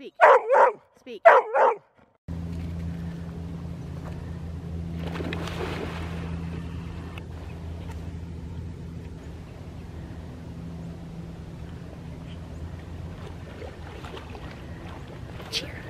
Speak. Speak. Cheer.